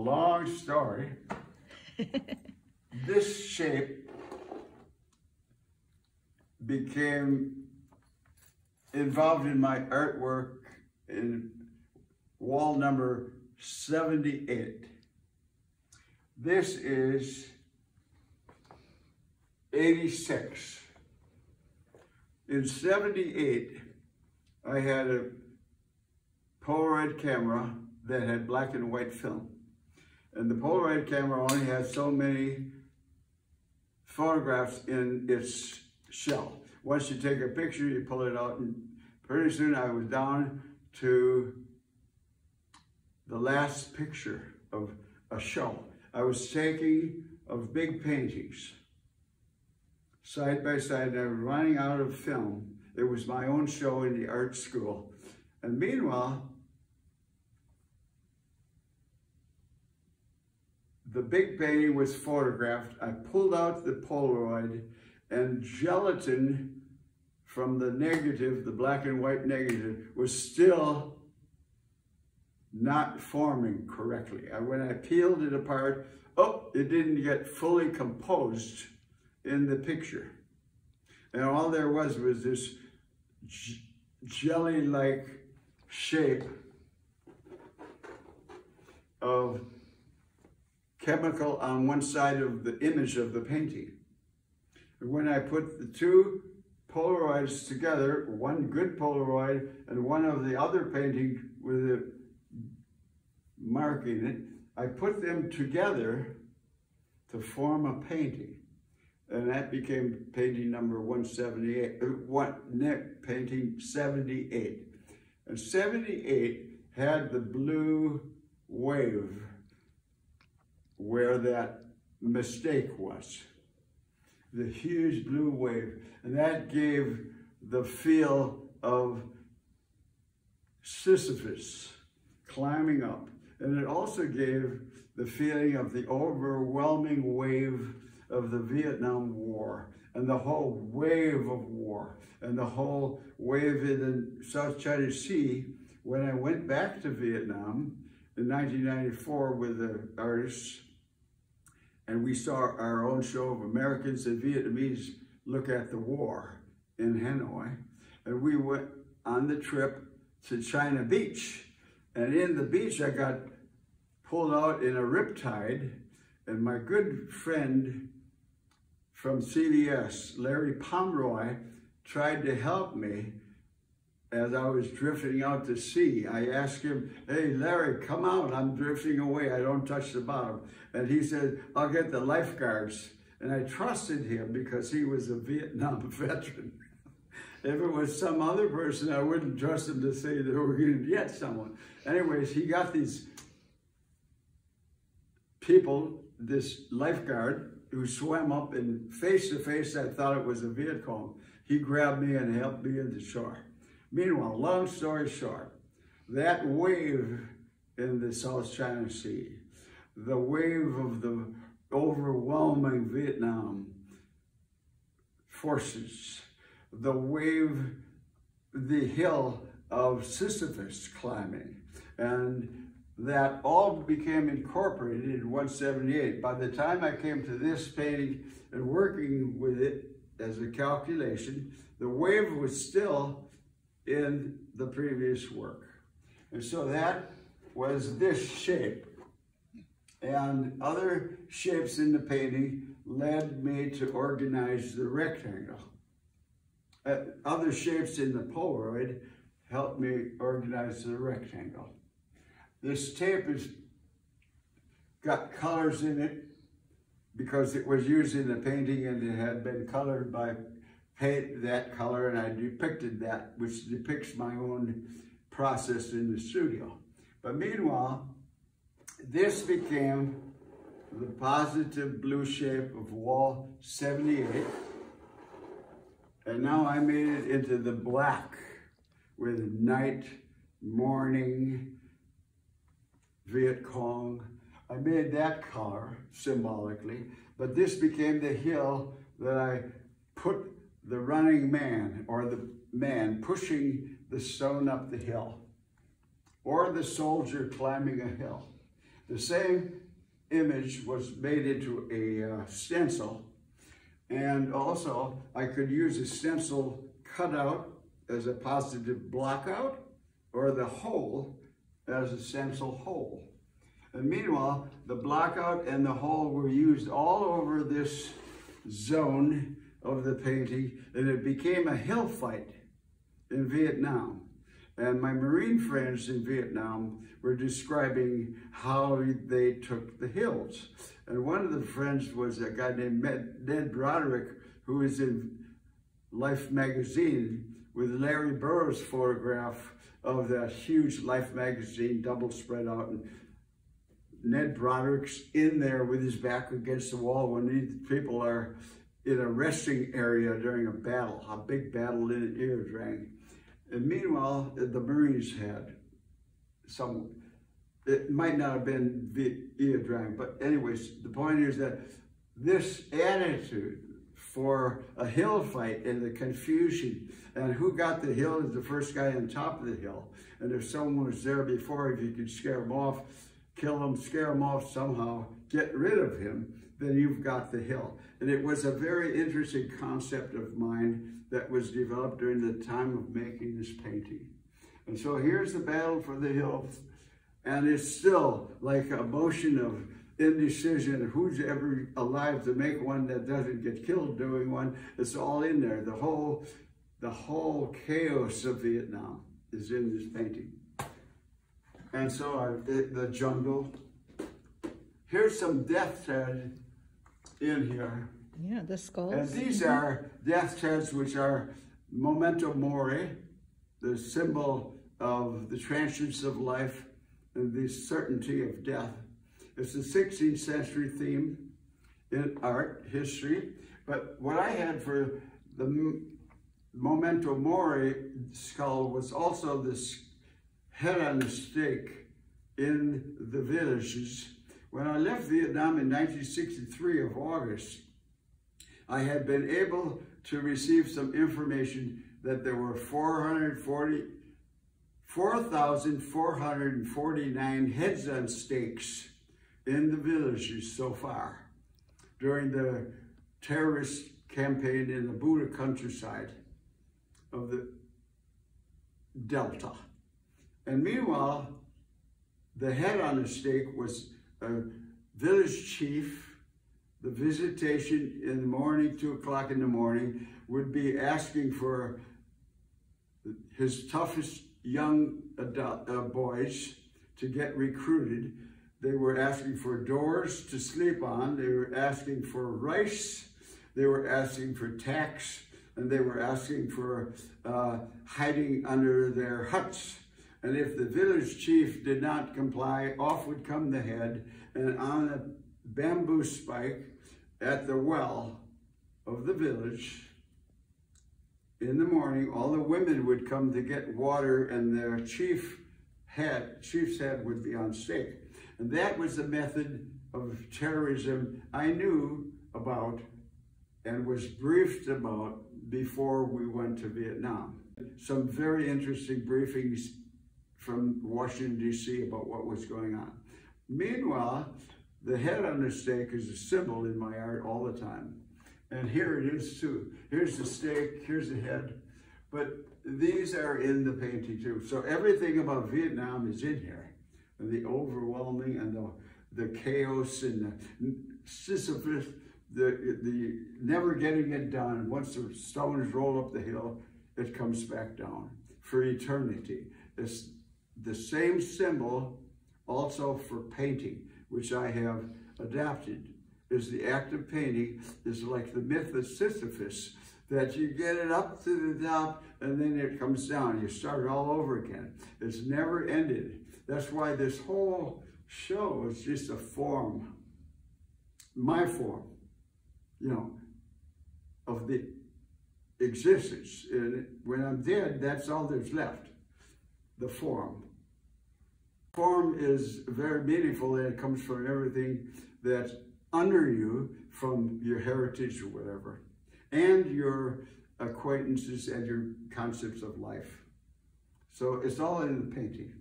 Long story. this shape became involved in my artwork in wall number 78. This is 86. In 78, I had a Polaroid camera that had black and white film. And the Polaroid camera only has so many photographs in its shell. Once you take a picture, you pull it out, and pretty soon I was down to the last picture of a show. I was taking of big paintings side by side, and I was running out of film. It was my own show in the art school. And meanwhile, the big painting was photographed. I pulled out the Polaroid and gelatin from the negative, the black and white negative, was still not forming correctly. I, when I peeled it apart, oh, it didn't get fully composed in the picture. And all there was was this jelly-like shape of chemical on one side of the image of the painting. And when I put the two Polaroids together, one good Polaroid and one of the other painting with a mark in it, I put them together to form a painting. And that became painting number 178, uh, one, painting 78. And 78 had the blue wave where that mistake was. The huge blue wave. And that gave the feel of Sisyphus climbing up. And it also gave the feeling of the overwhelming wave of the Vietnam War and the whole wave of war and the whole wave in the South China Sea. When I went back to Vietnam in 1994 with the artists, and we saw our own show of Americans and Vietnamese look at the war in Hanoi, and we went on the trip to China Beach. And in the beach, I got pulled out in a riptide, and my good friend from CBS, Larry Pomeroy, tried to help me as I was drifting out to sea. I asked him, hey, Larry, come out. I'm drifting away. I don't touch the bottom. And he said, I'll get the lifeguards. And I trusted him because he was a Vietnam veteran. if it was some other person, I wouldn't trust him to say that we're going to get someone. Anyways, he got these people, this lifeguard, who swam up and face to face, I thought it was a Viet Cong. He grabbed me and helped me into shore. Meanwhile, long story short, that wave in the South China Sea, the wave of the overwhelming Vietnam forces, the wave, the hill of Sisyphus climbing, and that all became incorporated in 178. By the time I came to this painting and working with it as a calculation, the wave was still in the previous work. And so that was this shape. And other shapes in the painting led me to organize the rectangle. Uh, other shapes in the Polaroid helped me organize the rectangle. This tape has got colors in it because it was used in the painting and it had been colored by paint that color and I depicted that, which depicts my own process in the studio. But meanwhile, this became the positive blue shape of wall 78. And now I made it into the black with night, morning, Viet Cong. I made that color symbolically, but this became the hill that I put the running man or the man pushing the stone up the hill or the soldier climbing a hill. The same image was made into a uh, stencil and also I could use a stencil cutout as a positive blockout or the hole as a stencil hole. And meanwhile, the blockout and the hole were used all over this zone of the painting and it became a hill fight in Vietnam. And my Marine friends in Vietnam were describing how they took the hills. And one of the friends was a guy named Ned Broderick, who was in Life magazine with Larry Burrows' photograph of that huge Life magazine double spread out. And Ned Broderick's in there with his back against the wall when these people are in a resting area during a battle, a big battle in Ia Drang. And meanwhile, the Marines had some, it might not have been Ia Drang, but anyways, the point is that this attitude for a hill fight and the confusion and who got the hill is the first guy on top of the hill. And if someone was there before, if you could scare them off, kill him, scare him off somehow, get rid of him, then you've got the hill. And it was a very interesting concept of mine that was developed during the time of making this painting. And so here's the battle for the hill. And it's still like a motion of indecision, who's ever alive to make one that doesn't get killed doing one. It's all in there. The whole, the whole chaos of Vietnam is in this painting. And so I, the jungle. Here's some death head in here. Yeah, the skulls. And these mm-hmm. are death heads which are memento mori, the symbol of the transience of life and the certainty of death. It's a 16th century theme in art history. But what I had for the memento mori skull was also this stake in the villages. When I left Vietnam in 1963 of August, I had been able to receive some information that there were 440 4,449 heads on stakes in the villages so far during the terrorist campaign in the Buddha countryside of the Delta. And meanwhile, the head on the stake was a village chief. The visitation in the morning, two o'clock in the morning, would be asking for his toughest young adult, uh, boys to get recruited. They were asking for doors to sleep on. They were asking for rice. They were asking for tax. And they were asking for uh, hiding under their huts. And if the village chief did not comply, off would come the head, and on a bamboo spike at the well of the village, in the morning, all the women would come to get water and their chief head, chief's head would be on stake. And that was the method of terrorism I knew about and was briefed about before we went to Vietnam. Some very interesting briefings from Washington, D.C. about what was going on. Meanwhile, the head on the stake is a symbol in my art all the time. And here it is too. Here's the stake, here's the head. But these are in the painting too. So everything about Vietnam is in here. And the overwhelming and the, the chaos and the Sisyphus, the, the never getting it done. Once the stones roll up the hill, it comes back down for eternity. It's the same symbol also for painting, which I have adapted is the act of painting is like the myth of Sisyphus, that you get it up to the top and then it comes down. You start it all over again. It's never ended. That's why this whole show is just a form, my form, you know, of the existence. And when I'm dead, that's all there's left, the form. Form is very meaningful and it comes from everything that under you from your heritage or whatever, and your acquaintances and your concepts of life. So it's all in the painting.